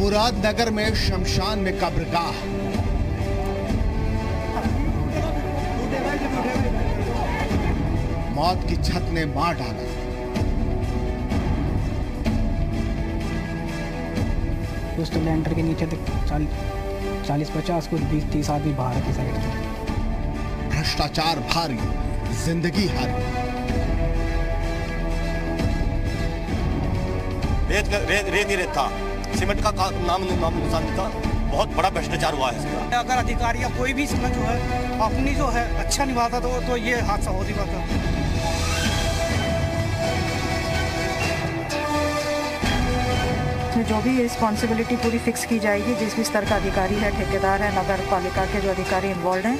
मुरादनगर में शमशान में कब्रगाह। मौत की छत ने मार डाला। कुछ तो लेंटर के नीचे तक चालीस पचास कुछ बीस तीस आदमी बाहर की साइड से भ्रष्टाचार भारी ज़िंदगी हारी। रेत रेत रेत नहीं रेत था सीमेंट का का- नाम नाम निशान था बहुत बड़ा भ्रष्टाचार हुआ है इसका। अगर अधिकारी या कोई भी इसमें जो है अपनी जो है अच्छा निभाता तो तो ये हादसा हो नहीं पाता इसमें जो भी रिस्पॉन्सिबिलिटी पूरी फिक्स की जाएगी जिस भी स्तर का अधिकारी है ठेकेदार है नगर पालिका के जो अधिकारी इन्वॉल्व हैं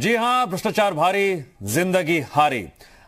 जी हाँ, भ्रष्टाचार भारी, ज़िंदगी हारी।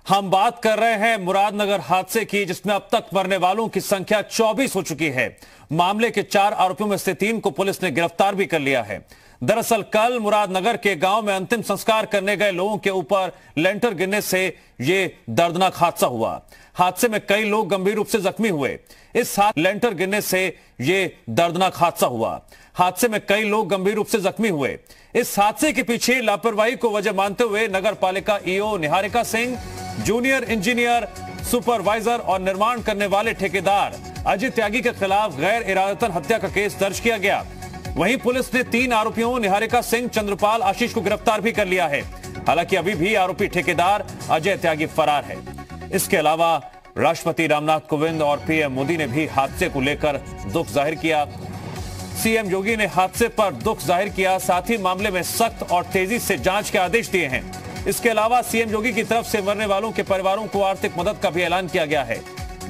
हम बात कर रहे हैं मुरादनगर हादसे की, जिसमें अब तक मरने वालों की संख्या 24 हो चुकी है। मामले के चार आरोपियों में से तीन को पुलिस ने गिरफ़्तार भी कर लिया है। दरअसल कल मुरादनगर के गाँव में अंतिम संस्कार करने गए लोगों के ऊपर लेंटर गिरने से यह दर्दनाक हादसा हुआ। हादसे में कई लोग गंभीर रूप से जख्मी हुए। इस लेंटर गिरने से यह दर्दनाक हादसा हुआ। हादसे में कई लोग गंभीर रूप से जख्मी हुए। इस हादसे के पीछे लापरवाही को वजह मानते हुए नगर पालिका EO Niharika Singh, junior engineer, supervisor और निर्माण करने वाले ठेकेदार अजय त्यागी के खिलाफ गैर इरादतन हत्या का केस दर्ज किया गया। वहीं पुलिस ने तीन आरोपियों, निहारिका सिंह, चंद्रपाल, आशीष को गिरफ़्तार भी कर लिया है। हालाँकि अभी भी आरोपी ठेकेदार अजय त्यागी फरार है। इसके अलावा राष्ट्रपति रामनाथ कोविंद और पीएम मोदी ने भी हादसे को लेकर दुख ज़ाहिर किया। सीएम योगी ने हादसे पर दुख ज़ाहिर किया, साथ ही मामले में सख्त और तेज़ी से जाँच के आदेश दिए हैं। इसके अलावा सीएम योगी की तरफ़ से मरने वालों के परिवारों को आर्थिक मदद का भी ऐलान किया गया है।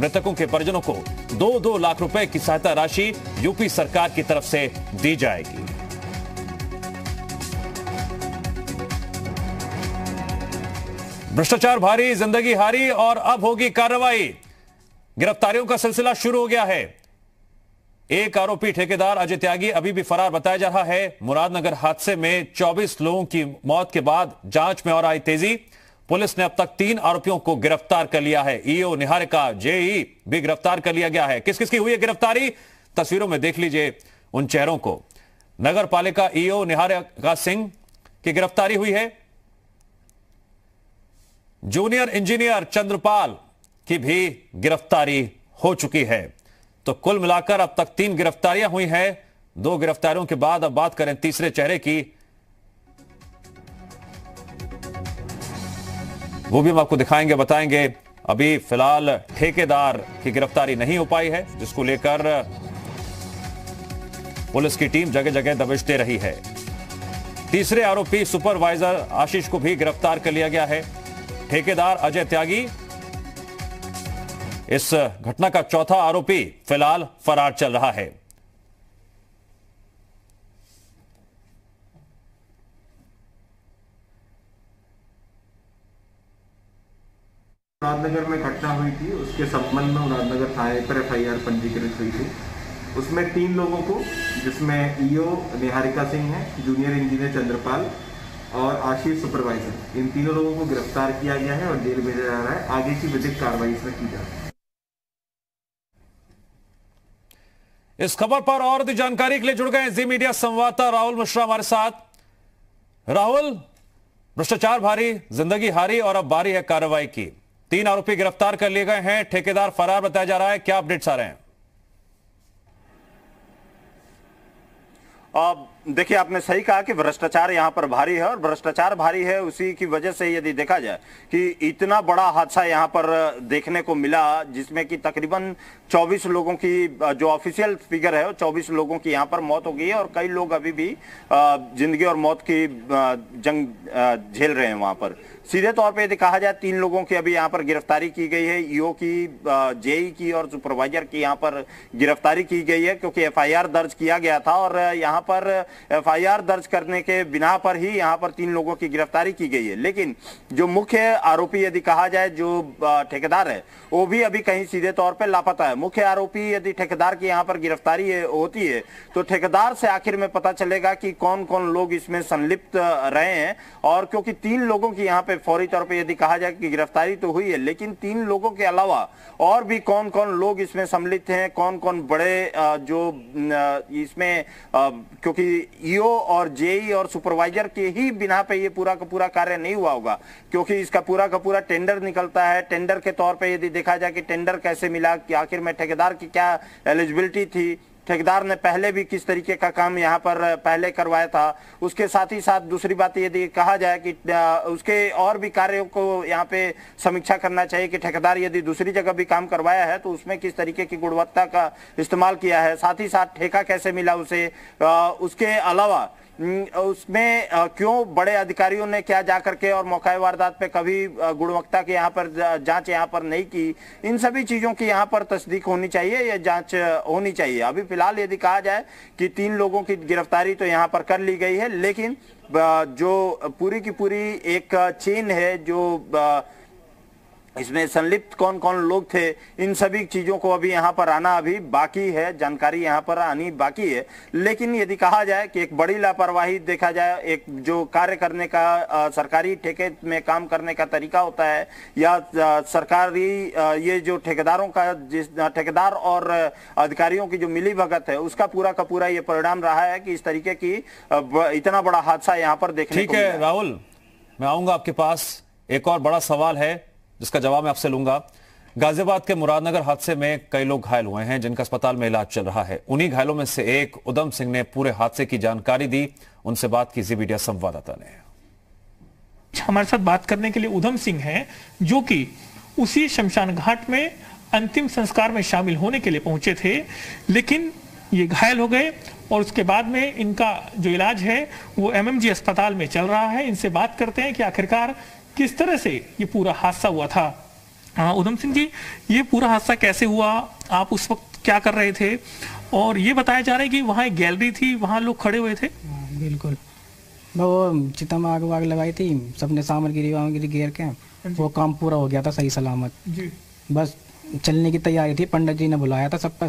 मृतकों के परिजनों को दो दो लाख रुपए की सहायता राशि यूपी सरकार की तरफ़ से दी जाएगी। भ्रष्टाचार भारी, ज़िंदगी हारी और अब होगी कार्रवाई। गिरफ्तारियों का सिलसिला शुरू हो गया है। एक आरोपी ठेकेदार अजय त्यागी अभी भी फरार, बताया जा रहा है, मुरादनगर हादसे में 24 लोगों की मौत के बाद जाँच में और आई तेज़ी। पुलिस ने अब तक तीन आरोपियों को गिरफ़्तार कर लिया है। ईओ निहारिका, जेई भी गिरफ़्तार कर लिया गया है। किस किस की हुई है गिरफ्तारी? तस्वीरों में देख लीजिए उन चेहरों को। नगर पालिका ईओ निहारिका सिंह की गिरफ्तारी हुई है। जूनियर इंजीनियर चंद्रपाल की भी गिरफ्तारी हो चुकी है। तो कुल मिलाकर अब तक तीन गिरफ्तारियाँ हुई हैं। दो गिरफ्तारियों के बाद अब बात करें तीसरे चेहरे की। वो भी हम आपको दिखाएँगे, बताएँगे। अभी फ़िलहाल ठेकेदार की गिरफ्तारी नहीं हो पाई है, जिसको लेकर पुलिस की टीम जगह जगह दबिश दे रही है। तीसरे आरोपी सुपरवाइजर आशीष को भी गिरफ़्तार कर लिया गया है। ठेकेदार अजय त्यागी इस घटना का चौथा आरोपी फ़िलहाल फरार चल रहा है। मुरादनगर में घटना हुई थी। उसके संबंध में मुरादनगर थाने पर एफआईआर पंजीकृत हुई थी। उसमें तीन लोगों को, जिसमें ईओ निहारिका सिंह है, जूनियर इंजीनियर चंद्रपाल और आशीष सुपरवाइजर। इन तीनों लोगों को गिरफ़्तार किया गया है और जेल भेजा जा रहा है। आगे की विधिक कार्रवाई इसमें की जा रही है। इस खबर पर और अधिक जानकारी के लिए जुड़ गए जी मीडिया संवाददाता राहुल मिश्रा हमारे साथ। राहुल, भ्रष्टाचार भारी, ज़िंदगी हारी और अब बारी है कार्रवाई की। तीन आरोपी गिरफ़्तार कर लिए गए हैं। ठेकेदार फरार, बताया जा रहा है। क्या अपडेट्स आ रहे हैं? अब देखिए, आपने सही कहा कि भ्रष्टाचार यहाँ पर भारी है और भ्रष्टाचार भारी है उसी की वजह से यदि देखा जाए कि इतना बड़ा हादसा यहाँ पर देखने को मिला जिसमें कि तकरीबन 24 लोगों की, जो ऑफिशियल फिगर है 24 लोगों की यहाँ पर मौत हो गई है और कई लोग अभी भी ज़िंदगी और मौत की जंग झेल रहे हैं वहाँ पर। सीधे तौर पे यदि कहा जाए, तीन लोगों की अभी यहाँ पर गिरफ्तारी की गई है। ईओ की जेई की और सुपरवाइजर की यहाँ पर गिरफ्तारी की गई है क्योंकि एफआईआर दर्ज किया गया था और यहाँ पर एफआईआर दर्ज करने के बिना पर ही यहाँ पर तीन लोगों की गिरफ्तारी की गई है। लेकिन जो मुख्य आरोपी यदि कहा जाए, जो ठेकेदार है, वो भी अभी कहीं सीधे तौर पर लापता है। मुख्य आरोपी यदि ठेकेदार की यहाँ पर गिरफ्तारी होती है तो ठेकेदार से आखिर में पता चलेगा कि कौन कौन लोग इसमें संलिप्त रहे हैं। और क्योंकि तीन लोगों की यहाँ पे फौरी तौर पर यदि कहा जाए कि गिरफ्तारी तो हुई है, लेकिन तीन लोगों के अलावा और भी कौन कौन लोग इसमें सम्मिलित हैं कौन कौन बड़े जो इसमें क्योंकि ईओ और जेई और सुपरवाइजर के ही बिना पे ये पूरा का पूरा कार्य नहीं हुआ होगा, क्योंकि इसका पूरा का पूरा टेंडर निकलता है। टेंडर के तौर पे यदि देखा जाए कि टेंडर कैसे मिला, कि आखिर में ठेकेदार की क्या एलिजिबिलिटी थी ठेकेदार ने पहले भी किस तरीके का काम यहाँ पर पहले करवाया था, उसके साथ ही साथ दूसरी बात यदि कहा जाए कि उसके और भी कार्यों को यहाँ पे समीक्षा करना चाहिए कि ठेकेदार यदि दूसरी जगह भी काम करवाया है तो उसमें किस तरीके की गुणवत्ता का इस्तेमाल किया है, साथ ही साथ ठेका कैसे मिला उसे उसके अलावा उसमें क्यों बड़े अधिकारियों ने क्या जा करके और मौका वारदात पे कभी गुणवत्ता की यहाँ पर जाँच यहाँ पर नहीं की? इन सभी चीज़ों की यहाँ पर तस्दीक होनी चाहिए या जाँच होनी चाहिए? अभी फ़िलहाल यदि कहा जाए कि तीन लोगों की गिरफ्तारी तो यहाँ पर कर ली गई है, लेकिन जो पूरी की पूरी एक चेन है, जो इसमें संलिप्त कौन कौन लोग थे? इन सभी चीज़ों को अभी यहाँ पर आना अभी बाकी है। जानकारी यहाँ पर आनी बाकी है। लेकिन यदि कहा जाए कि एक बड़ी लापरवाही देखा जाए एक जो कार्य करने का अ, सरकारी ठेके में काम करने का तरीका होता है या सरकारी ये जो ठेकेदारों का जिस ठेकेदार और अधिकारियों की जो मिली भगत है उसका पूरा का पूरा ये परिणाम रहा है कि इस तरीके की इतना बड़ा हादसा यहाँ पर देखने ठीक है। राहुल मैं आऊँगा आपके पास। एक और बड़ा सवाल है। जिसका जवाब मैं आपसे लूँगा। गाजियाबाद के मुरादनगर हादसे में कई लोग घायल हुए हैं, जिनका अस्पताल में इलाज चल रहा है। उन्हीं घायलों में से एक उदम सिंह ने पूरे हादसे की जानकारी दी। उनसे बात की जी मीडिया संवाददाता ने। हमारे साथ बात करने के लिए उधम सिंह हैं, जो कि उसी शमशान घाट में अंतिम संस्कार में शामिल होने के लिए पहुँचे थे, लेकिन ये घायल हो गए और उसके बाद में इनका जो इलाज है, वो एमएमजी अस्पताल में चल रहा है। इनसे बात करते हैं कि आखिरकार किस तरह से ये पूरा हादसा हुआ था? हाँ, उधम सिंह जी ये पूरा हादसा कैसे हुआ? आप उस वक्त क्या कर रहे थे? और ये बताया जा रहा है कि वहाँ एक गैलरी थी वहाँ लोग खड़े हुए थे? हाँ, बिल्कुल। वो चिता में आग वाग लगाई थी सबने सामग्री वामग्री घेर के। वो काम पूरा हो गया था सही सलामत। जी। बस चलने की तैयारी थी पंडित जी ने बुलाया था सबका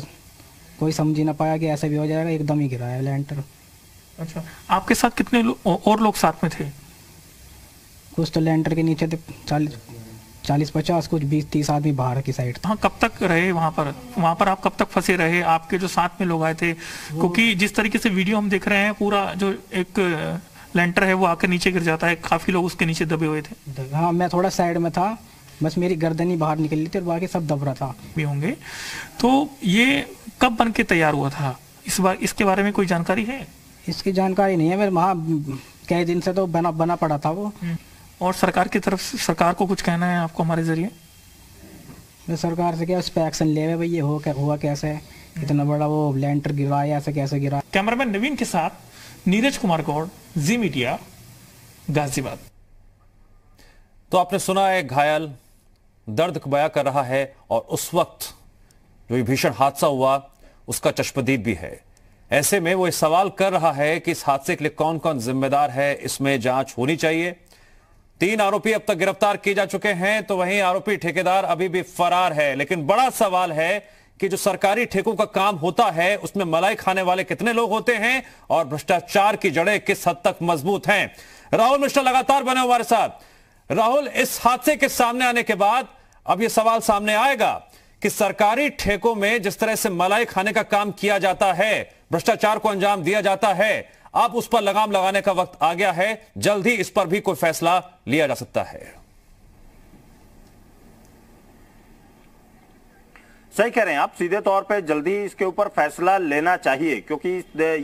कोई समझ ही ना पाया कि ऐसे भी हो जाएगा एकदम ही गिराया लेंटर अच्छा आपके साथ कितने लो, और लोग साथ में थे? कुछ तो लेंटर के नीचे थे चालीस चालीस पचास कुछ बीस तीस आदमी बाहर की साइड हाँ कब तक रहे वहाँ पर? वहाँ पर आप कब तक फंसे रहे? आपके जो साथ में लोग आए थे क्योंकि जिस तरीके से वीडियो हम देख रहे हैं पूरा जो एक लेंटर है वो आकर नीचे गिर जाता है। काफ़ी लोग उसके नीचे दबे हुए थे। हाँ मैं थोड़ा साइड में था बस मेरी गर्दन ही बाहर निकल रही थी और बाकी सब दब रहा था। भी होंगे। तो ये कब बन के तैयार हुआ था? इस बार इसके बारे में कोई जानकारी है? इसकी जानकारी नहीं है मेरे वहाँ कई दिन से तो बना बना पड़ा था वो। और सरकार की तरफ़ से सरकार को कुछ कहना है आपको हमारे ज़रिए? मैं सरकार से क्या उस पर एक्शन ले भाई? ये हो क्या हुआ कैसे? इतना बड़ा वो लेंटर गिरा ऐसे कैसे गिरा? कैमरामैन नवीन के साथ नीरज कुमार गौड़ जी मीडिया गाजियाबाद। तो आपने सुना है घायल दर्द बया कर रहा है और उस वक्त जो ये भीषण हादसा हुआ उसका चश्मदीद भी है। ऐसे में वो ये सवाल कर रहा है कि इस हादसे के लिए कौन कौन जिम्मेदार है? इसमें जाँच होनी चाहिए। तीन आरोपी अब तक गिरफ़्तार किए जा चुके हैं तो वहीं आरोपी ठेकेदार अभी भी फरार है। लेकिन बड़ा सवाल है कि जो सरकारी ठेकों का काम होता है, उसमें मलाई खाने वाले कितने लोग होते हैं और भ्रष्टाचार की जड़ें किस हद तक मज़बूत हैं? राहुल मिश्रा लगातार बने हमारे साथ। राहुल, इस हादसे के सामने आने के बाद अब यह सवाल सामने आएगा कि सरकारी ठेकों में जिस तरह से मलाई खाने का काम किया जाता है, भ्रष्टाचार को अंजाम दिया जाता है अब उस पर लगाम लगाने का वक्त आ गया है। जल्द ही इस पर भी कोई फैसला लिया जा सकता है। सही कह रहे हैं आप। सीधे तौर पे जल्दी इसके ऊपर फैसला लेना चाहिए क्योंकि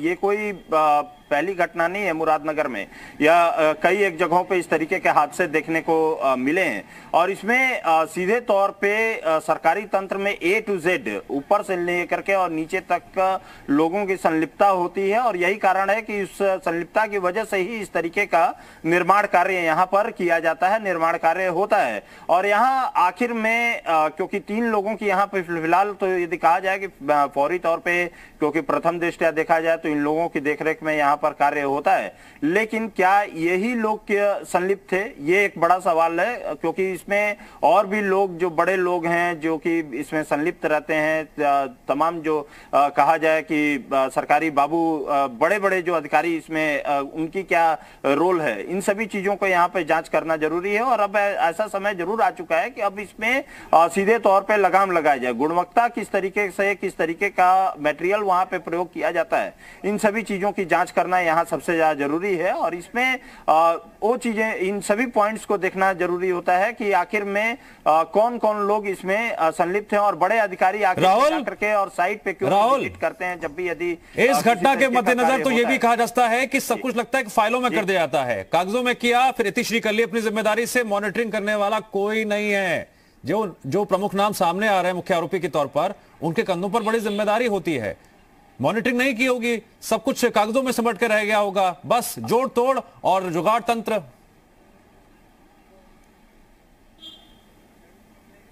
ये कोई आ, पहली घटना नहीं है मुरादनगर में। या कई एक जगहों पे इस तरीके के हादसे देखने को मिले हैं। और इसमें सीधे तौर पे सरकारी तंत्र में ए टू जेड ऊपर से लेकर के और नीचे तक लोगों की संलिप्तता होती है और यही कारण है कि उस संलिप्तता की वजह से ही इस तरीके का निर्माण कार्य यहाँ पर किया जाता है, निर्माण कार्य होता है। और यहाँ आखिर में क्योंकि तीन लोगों की यहाँ पे फ़िलहाल तो यदि कहा जाए कि फौरी तौर पे, क्योंकि प्रथम दृष्टया देखा जाए तो इन लोगों की देखरेख में यहाँ पर कार्य होता है। लेकिन क्या यही लोग संलिप्त थे? ये एक बड़ा सवाल है, क्योंकि इसमें और भी लोग, जो बड़े लोग हैं, जो कि इसमें संलिप्त रहते हैं तमाम जो कहा जाए कि सरकारी बाबू बड़े बड़े जो अधिकारी इसमें उनकी क्या रोल है? इन सभी चीज़ों को यहाँ पे जाँच करना ज़रूरी है, और अब ऐसा समय ज़रूर आ चुका है कि अब इसमें सीधे तौर पर लगाम लगाया जाए। गुणवत्ता किस तरीके से, किस तरीके का मटेरियल वहाँ पे प्रयोग किया जाता है, इन सभी चीज़ों की जाँच करना यहाँ सबसे ज़्यादा ज़रूरी है और इसमें वो चीज़ें इन सभी पॉइंट्स को देखना ज़रूरी होता है कि आखिर में कौन कौन लोग इसमें संलिप्त हैं और बड़े अधिकारी आखिर? करके और साइट पे क्यों राहुल? करते हैं जब भी यदि इस घटना के मद्देनजर तो ये भी कहा जाता है कि सब कुछ लगता है कि फाइलों में कर दिया जाता है। कागजों में किया फिर इतिश्री कर ली अपनी ज़िम्मेदारी से मॉनिटरिंग करने वाला कोई नहीं है। जो जो प्रमुख नाम सामने आ रहे हैं मुख्य आरोपी के तौर पर उनके कंधों पर बड़ी ज़िम्मेदारी होती है। मॉनिटरिंग नहीं की होगी। सब कुछ कागजों में सिमट के रह गया होगा। बस जोड़ तोड़ और जुगाड़ तंत्र।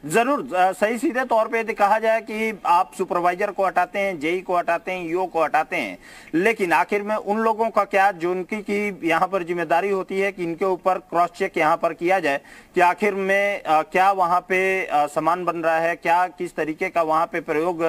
ज़रूर सही सीधे तौर पे यदि कहा जाए कि आप सुपरवाइजर को हटाते हैं जेई को हटाते हैं ईओ को हटाते हैं। लेकिन आखिर में उन लोगों का क्या जो उनकी की यहाँ पर ज़िम्मेदारी होती है कि इनके ऊपर क्रॉस चेक यहाँ पर किया जाए कि आखिर में अ, क्या वहाँ पे सामान बन रहा है क्या किस तरीके का वहाँ पे प्रयोग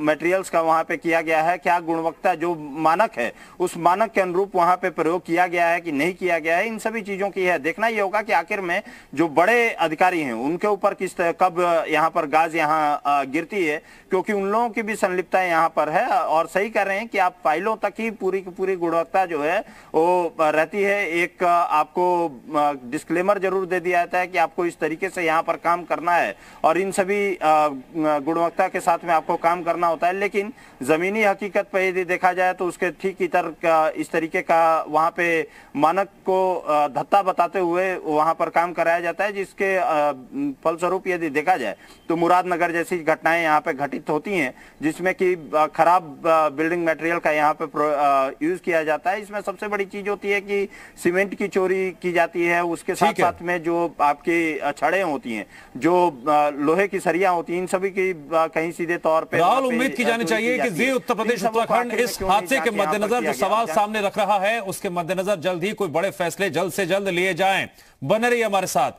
मटेरियल्स का वहाँ पे किया गया है क्या गुणवत्ता जो मानक है उस मानक के अनुरूप वहाँ पे प्रयोग किया गया है कि नहीं किया गया है इन सभी चीज़ों की है। देखना ये होगा कि आखिर में जो बड़े अधिकारी हैं उनके ऊपर किस कब यहाँ पर गाज यहाँ गिरती है, क्योंकि उन लोगों की भी संलिप्तता यहाँ पर है और सही कर रहे हैं कि आप फाइलों तक ही पूरी की पूरी गुणवत्ता जो है, वो रहती है। एक आपको डिस्क्लेमर ज़रूर दे दिया जाता है कि आपको इस तरीके से यहाँ पर काम करना है और इन सभी गुणवत्ता के साथ में आपको काम करना होता है। लेकिन जमीनी हकीकत पर यदि देखा जाए तो उसके ठीक इतर इस तरीके का वहाँ पे मानक को धत्ता बताते हुए वहाँ पर काम कराया जाता है जिसके फलस्वरूप यदि देखा जाए तो मुरादनगर जैसी घटनाएँ यहाँ पे घटित होती हैं जिसमें कि खराब बिल्डिंग मटेरियल का यहाँ पे यूज़ किया जाता है। इसमें सबसे बड़ी चीज़ होती है कि सीमेंट की चोरी की जाती है उसके साथ है। साथ में जो आपकी छड़ें होती हैं जो लोहे की सरिया होती हैं इन सभी की कहीं सीधे तौर पर राहुल उम्मीद की जानी चाहिए कि जी उत्तर प्रदेश उत्तराखंड इस हादसे के मद्देनजर जो सवाल सामने रख रहा है उसके मद्देनजर जल्द ही कोई बड़े फैसले जल्द से जल्द लिए जाएँ। बने रहिए हमारे साथ।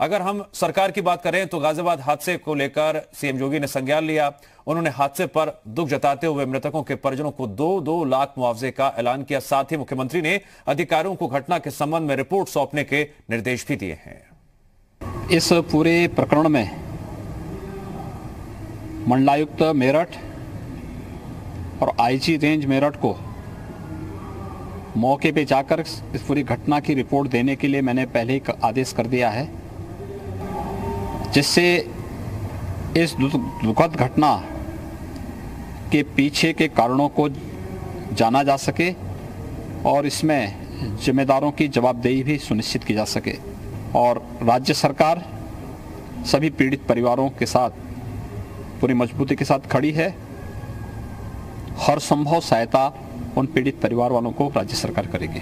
अगर हम सरकार की बात करें तो गाजियाबाद हादसे को लेकर सीएम योगी ने संज्ञान लिया। उन्होंने हादसे पर दुख जताते हुए मृतकों के परिजनों को दो दो लाख मुआवजे का ऐलान किया। साथ ही मुख्यमंत्री ने अधिकारियों को घटना के संबंध में रिपोर्ट सौंपने के निर्देश भी दिए हैं। इस पूरे प्रकरण में मंडलायुक्त मेरठ और आईजी रेंज मेरठ को मौके पे जाकर इस पूरी घटना की रिपोर्ट देने के लिए मैंने पहले ही आदेश कर दिया है, जिससे इस दुखद घटना के पीछे के कारणों को जाना जा सके और इसमें जिम्मेदारों की जवाबदेही भी सुनिश्चित की जा सके। और राज्य सरकार सभी पीड़ित परिवारों के साथ, पूरी मजबूती के साथ खड़ी है। हर संभव सहायता उन पीड़ित परिवार वालों को राज्य सरकार करेगी?